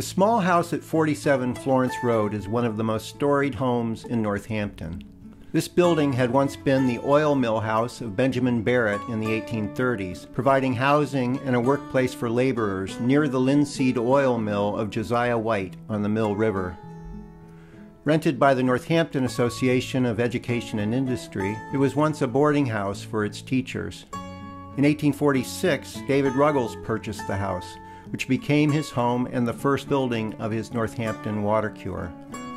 The small house at 47 Florence Road is one of the most storied homes in Northampton. This building had once been the oil mill house of Benjamin Barrett in the 1830s, providing housing and a workplace for laborers near the linseed oil mill of Josiah White on the Mill River. Rented by the Northampton Association of Education and Industry, it was once a boarding house for its teachers. In 1846, David Ruggles purchased the house, which became his home and the first building of his Northampton water cure.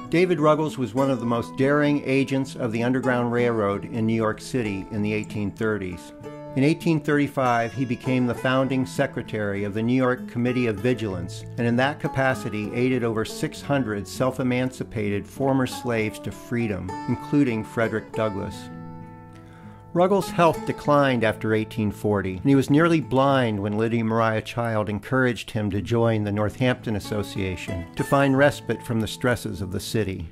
David Ruggles was one of the most daring agents of the Underground Railroad in New York City in the 1830s. In 1835, he became the founding secretary of the New York Committee of Vigilance, and in that capacity aided over 600 self emancipated former slaves to freedom, including Frederick Douglass. Ruggles' health declined after 1840, and he was nearly blind when Lydia Maria Child encouraged him to join the Northampton Association to find respite from the stresses of the city.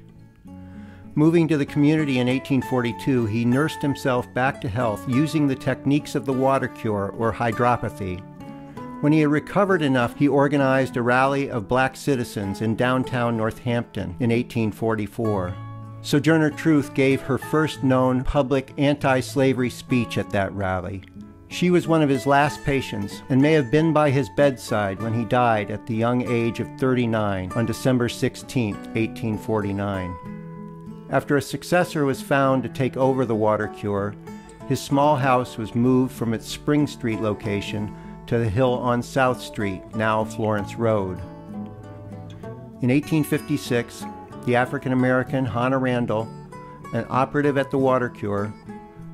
Moving to the community in 1842, he nursed himself back to health using the techniques of the water cure or hydropathy. When he had recovered enough, he organized a rally of black citizens in downtown Northampton in 1844. Sojourner Truth gave her first known public anti slavery speech at that rally. She was one of his last patients and may have been by his bedside when he died at the young age of 39 on December 16, 1849. After a successor was found to take over the water cure, his small house was moved from its Spring Street location to the hill on South Street, now Florence Road. In 1856, the African American Hannah Randall, an operative at the water cure,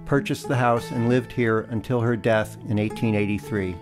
purchased the house and lived here until her death in 1883.